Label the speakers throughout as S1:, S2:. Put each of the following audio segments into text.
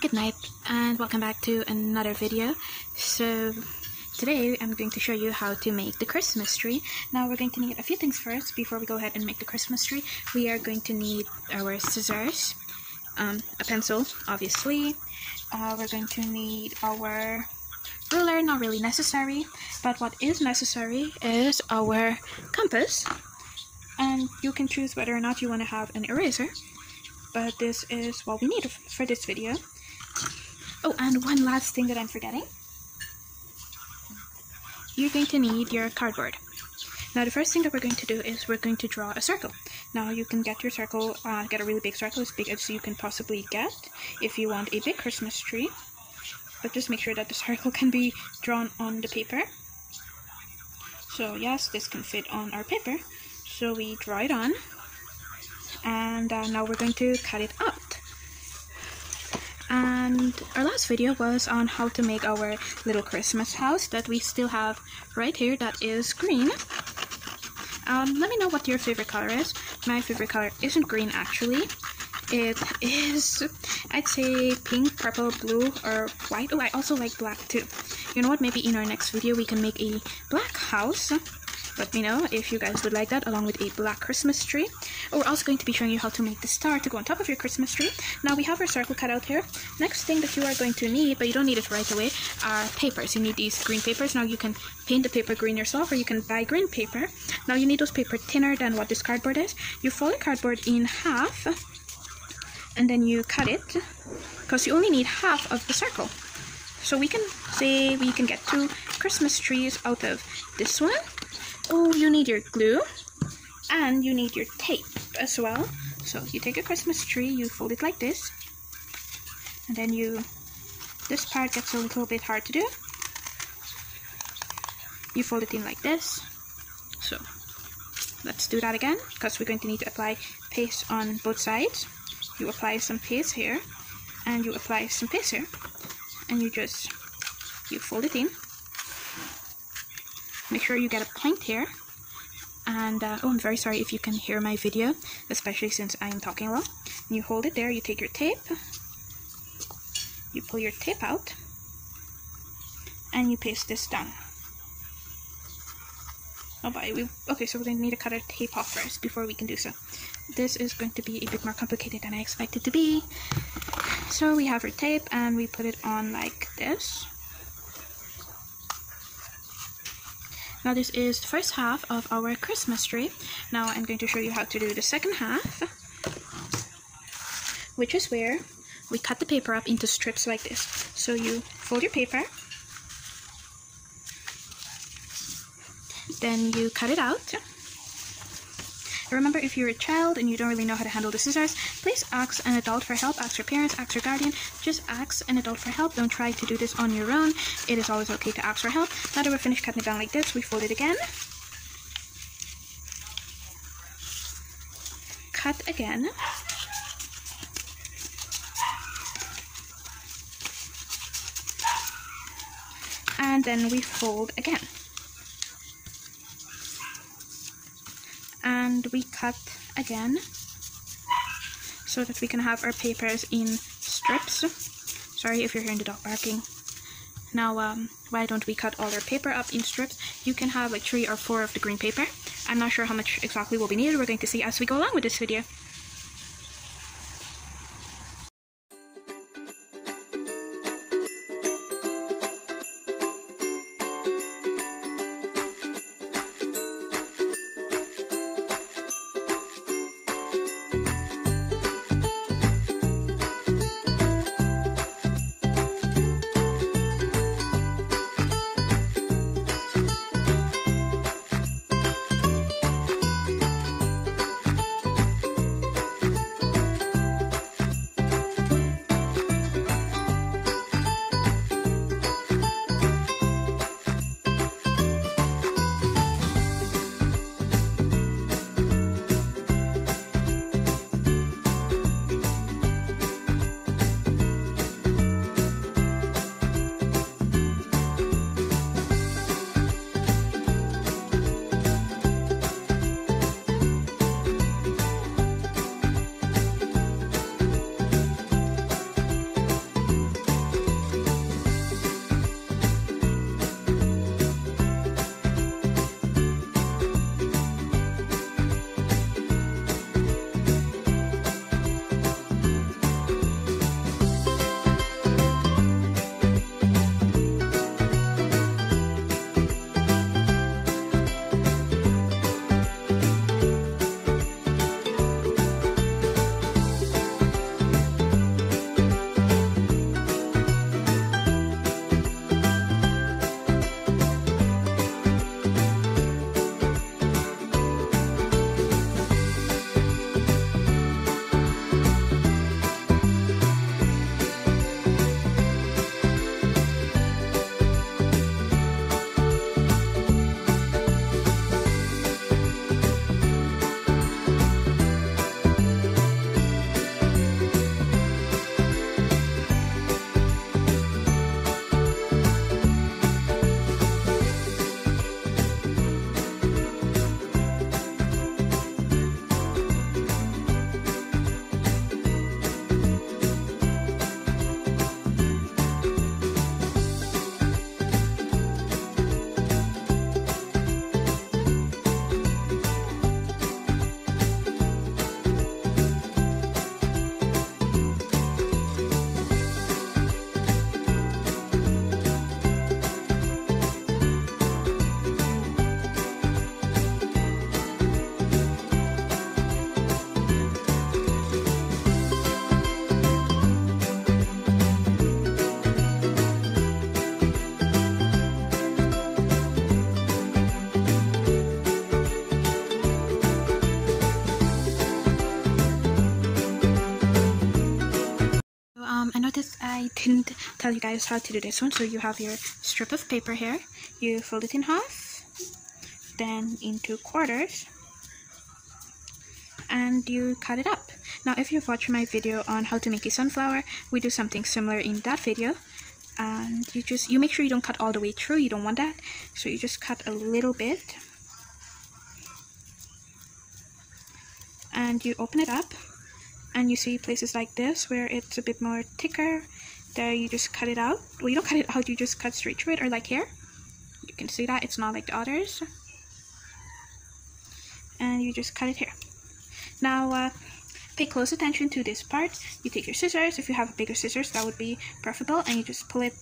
S1: Good night and welcome back to another video. So today I'm going to show you how to make the Christmas tree. Now we're going to need a few things first before we go ahead and make the Christmas tree. We are going to need our scissors, um, a pencil obviously. Uh, we're going to need our ruler, not really necessary, but what is necessary is our compass. And you can choose whether or not you want to have an eraser but this is what we need for this video. Oh, and one last thing that I'm forgetting. You're going to need your cardboard. Now the first thing that we're going to do is we're going to draw a circle. Now you can get your circle, uh, get a really big circle, as big as you can possibly get if you want a big Christmas tree. But just make sure that the circle can be drawn on the paper. So yes, this can fit on our paper. So we draw it on and uh, now we're going to cut it out and our last video was on how to make our little Christmas house that we still have right here that is green. Um, let me know what your favorite color is. My favorite color isn't green actually. It is I'd say pink purple blue or white. Oh I also like black too. You know what? Maybe in our next video we can make a black house. Let me know if you guys would like that along with a black Christmas tree. We're also going to be showing you how to make the star to go on top of your Christmas tree. Now we have our circle cut out here. Next thing that you are going to need, but you don't need it right away, are papers. You need these green papers. Now you can paint the paper green yourself or you can buy green paper. Now you need those paper thinner than what this cardboard is. You fold the cardboard in half and then you cut it because you only need half of the circle. So we can say we can get two Christmas trees out of this one Oh, you need your glue and you need your tape as well. So you take a Christmas tree, you fold it like this, and then you, this part gets a little bit hard to do. You fold it in like this. So let's do that again because we're going to need to apply paste on both sides. You apply some paste here and you apply some paste here and you just, you fold it in make sure you get a point here and uh, oh I'm very sorry if you can hear my video especially since I am talking a lot. You hold it there you take your tape. You pull your tape out. And you paste this down. Oh bye. We okay so we're going to need to cut our tape off first before we can do so. This is going to be a bit more complicated than I expected to be. So we have our tape and we put it on like this Now this is the first half of our Christmas tree. Now I'm going to show you how to do the second half, which is where we cut the paper up into strips like this. So you fold your paper, then you cut it out, Remember, if you're a child and you don't really know how to handle the scissors, please ask an adult for help. Ask your parents, ask your guardian. Just ask an adult for help. Don't try to do this on your own. It is always okay to ask for help. Now that we're finished cutting it down like this, we fold it again. Cut again. And then we fold again. And we cut again so that we can have our papers in strips. Sorry if you're hearing the dog barking. Now, um, why don't we cut all our paper up in strips? You can have like three or four of the green paper. I'm not sure how much exactly will be needed. We're going to see as we go along with this video. Didn't tell you guys how to do this one. So you have your strip of paper here. You fold it in half, then into quarters, and you cut it up. Now, if you've watched my video on how to make a sunflower, we do something similar in that video. And you just, you make sure you don't cut all the way through. You don't want that. So you just cut a little bit. And you open it up and you see places like this where it's a bit more thicker there you just cut it out. Well you don't cut it out. You just cut straight through it or like here. You can see that it's not like the others. And you just cut it here. Now uh, pay close attention to this part. You take your scissors. If you have bigger scissors that would be preferable. And you just pull it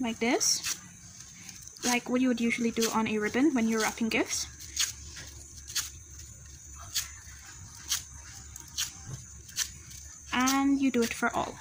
S1: like this like what you would usually do on a ribbon when you're wrapping gifts. And you do it for all.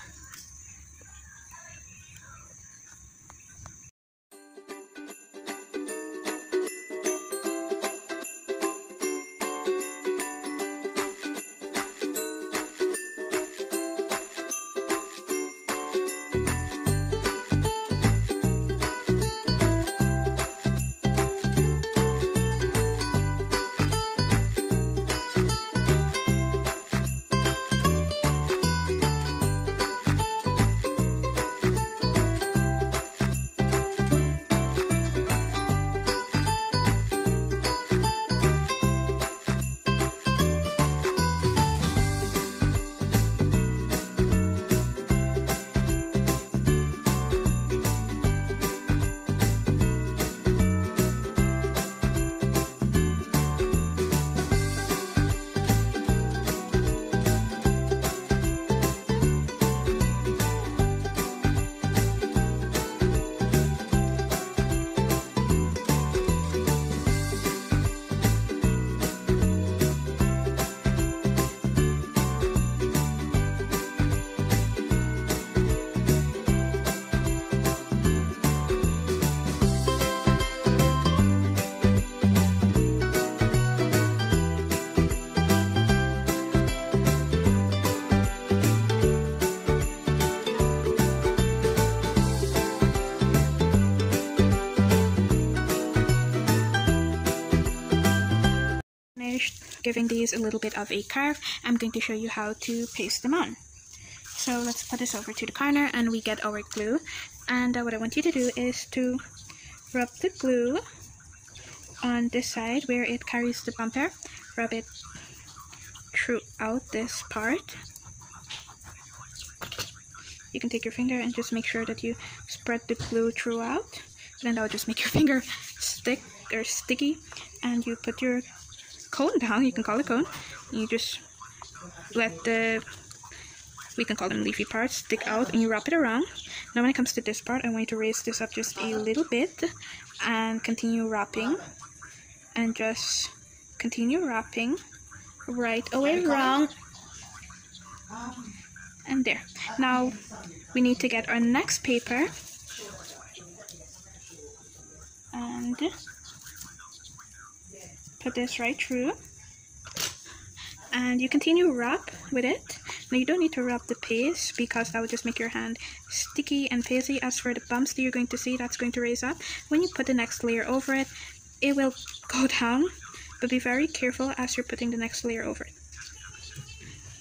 S1: Giving these a little bit of a curve, I'm going to show you how to paste them on. So let's put this over to the corner and we get our glue. And uh, what I want you to do is to rub the glue on this side where it carries the bumper. Rub it throughout this part. You can take your finger and just make sure that you spread the glue throughout. Then that will just make your finger stick or sticky. And you put your cone down, you can call it cone. You just let the, we can call them leafy parts, stick out and you wrap it around. Now when it comes to this part, I want you to raise this up just a little bit and continue wrapping. And just continue wrapping right away around And there. Now we need to get our next paper. And put this right? Through and you continue wrap with it. Now you don't need to rub the paste because that would just make your hand sticky and pasty as for the bumps that you're going to see that's going to raise up. When you put the next layer over it it will go down but be very careful as you're putting the next layer over it.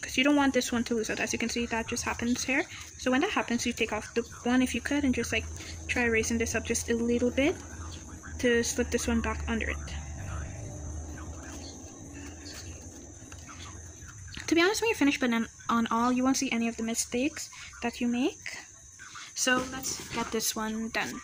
S1: Because you don't want this one to lose out. As you can see that just happens here. So when that happens you take off the one if you could and just like try raising this up just a little bit to slip this one back under it be honest when you finish putting on all you won't see any of the mistakes that you make. So let's get this one done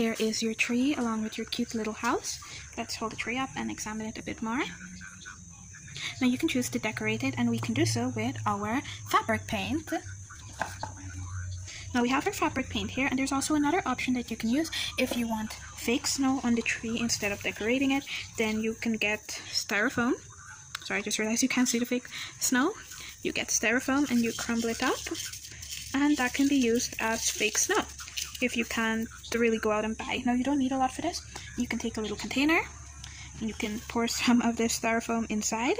S1: here is your tree along with your cute little house. Let's hold the tree up and examine it a bit more. Now you can choose to decorate it and we can do so with our fabric paint. Now we have our fabric paint here and there's also another option that you can use if you want fake snow on the tree instead of decorating it then you can get styrofoam. Sorry I just realized you can't see the fake snow. You get styrofoam and you crumble it up and that can be used as fake snow if you can't really go out and buy. Now you don't need a lot for this. You can take a little container and you can pour some of this styrofoam inside.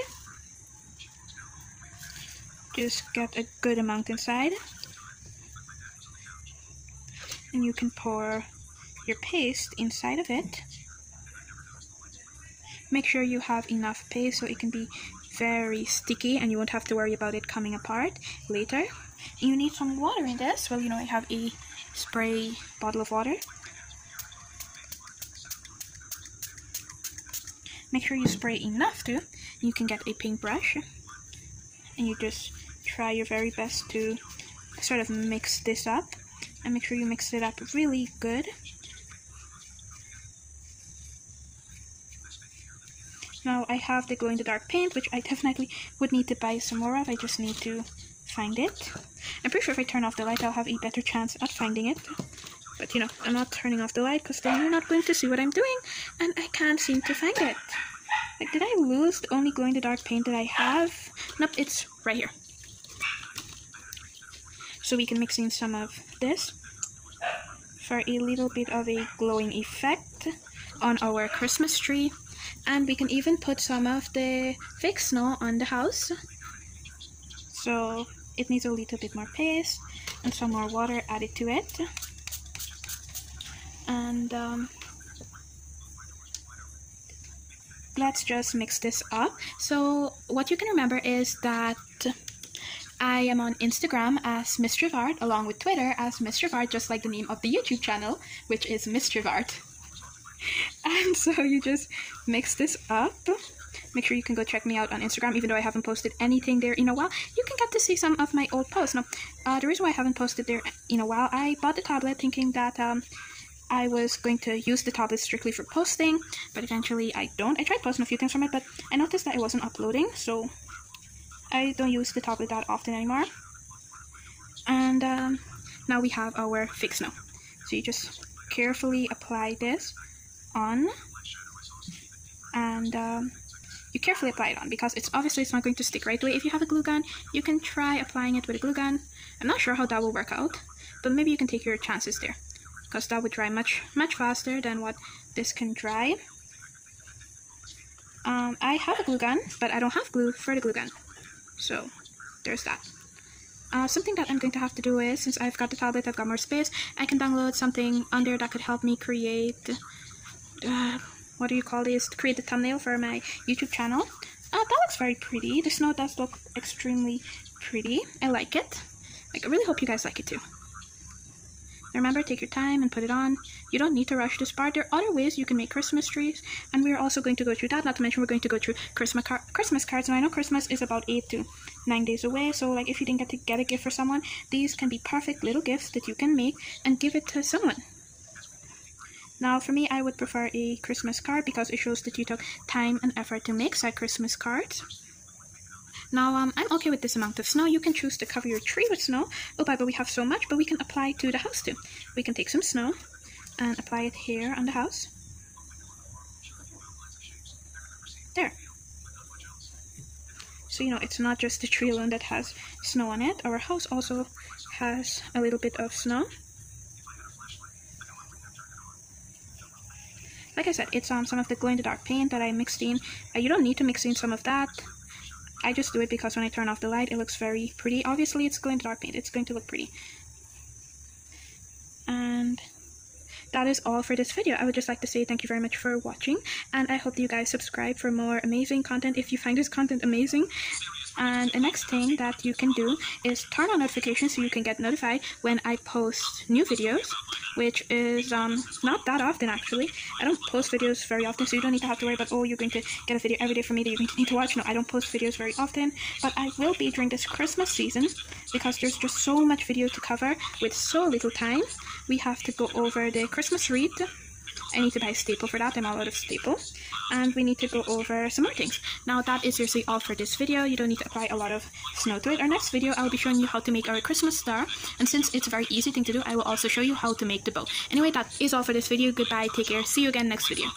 S1: Just get a good amount inside. And you can pour your paste inside of it. Make sure you have enough paste so it can be very sticky and you won't have to worry about it coming apart later. You need some water in this. Well you know I have a spray bottle of water make sure you spray enough too you can get a paintbrush and you just try your very best to sort of mix this up and make sure you mix it up really good. Now I have the glow-in-the-dark paint, which I definitely would need to buy some more of. I just need to find it. I'm pretty sure if I turn off the light, I'll have a better chance at finding it. But, you know, I'm not turning off the light because then you're not going to see what I'm doing. And I can't seem to find it. Like, did I lose the only glow-in-the-dark paint that I have? Nope, it's right here. So we can mix in some of this for a little bit of a glowing effect on our Christmas tree. And we can even put some of the fake snow on the house. So it needs a little bit more paste and some more water added to it. And um, let's just mix this up. So what you can remember is that I am on Instagram as Mischief Art, along with Twitter as Mischief Art, just like the name of the YouTube channel, which is Mischief Art. And so you just mix this up. Make sure you can go check me out on Instagram, even though I haven't posted anything there in a while. You can get to see some of my old posts. Now, uh, the reason why I haven't posted there in a while, I bought the tablet thinking that um, I was going to use the tablet strictly for posting, but eventually I don't. I tried posting a few things from it, but I noticed that it wasn't uploading, so I don't use the tablet that often anymore. And um, now we have our fix now. So you just carefully apply this on and um, you carefully apply it on because it's obviously it's not going to stick right away. If you have a glue gun, you can try applying it with a glue gun. I'm not sure how that will work out, but maybe you can take your chances there because that would dry much much faster than what this can dry. Um, I have a glue gun, but I don't have glue for the glue gun. So there's that. Uh, something that I'm going to have to do is, since I've got the tablet, I've got more space, I can download something there that could help me create, uh, what do you call this, to create the thumbnail for my YouTube channel. Uh, that looks very pretty. The snow does look extremely pretty. I like it. Like, I really hope you guys like it too. Remember, take your time and put it on. You don't need to rush this part. There are other ways you can make Christmas trees, and we're also going to go through that. Not to mention, we're going to go through Christmas car Christmas cards. And I know Christmas is about eight to nine days away, so like if you didn't get to get a gift for someone, these can be perfect little gifts that you can make and give it to someone. Now, for me, I would prefer a Christmas card because it shows that you took time and effort to make said Christmas card. Now, um, I'm okay with this amount of snow. You can choose to cover your tree with snow. Oh, by but we have so much, but we can apply to the house too. We can take some snow and apply it here on the house. There. So, you know, it's not just the tree alone that has snow on it. Our house also has a little bit of snow. Like I said, it's um, some of the glow-in-the-dark paint that I mixed in. Uh, you don't need to mix in some of that. I just do it because when I turn off the light, it looks very pretty. Obviously, it's glow-in-the-dark paint. It's going to look pretty. And that is all for this video. I would just like to say thank you very much for watching. And I hope you guys subscribe for more amazing content if you find this content amazing. And the next thing that you can do is turn on notifications so you can get notified when I post new videos, which is um, not that often actually. I don't post videos very often, so you don't need to have to worry about, oh, you're going to get a video every day from me that to need to watch. No, I don't post videos very often, but I will be during this Christmas season because there's just so much video to cover with so little time. we have to go over the Christmas wreath. I need to buy staple for that. I'm all out of staple. And we need to go over some more things. Now that is seriously all for this video. You don't need to apply a lot of snow to it. Our next video, I'll be showing you how to make our Christmas star. And since it's a very easy thing to do, I will also show you how to make the bow. Anyway, that is all for this video. Goodbye, take care, see you again next video.